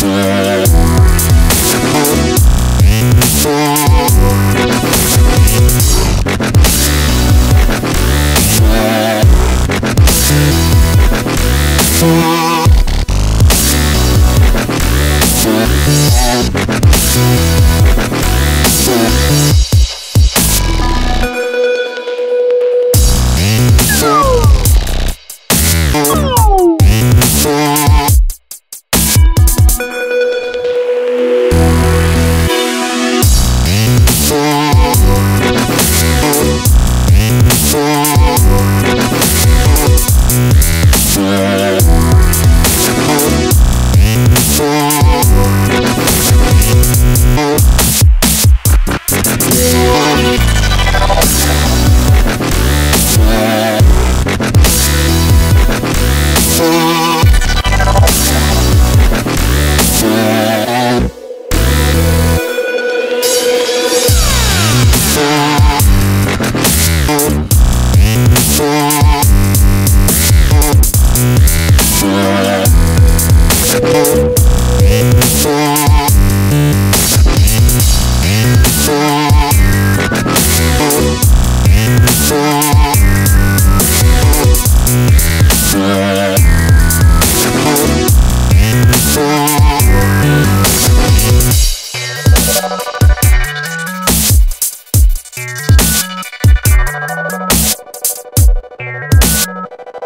Música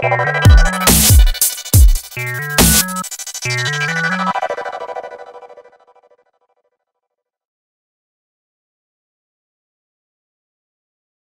Thank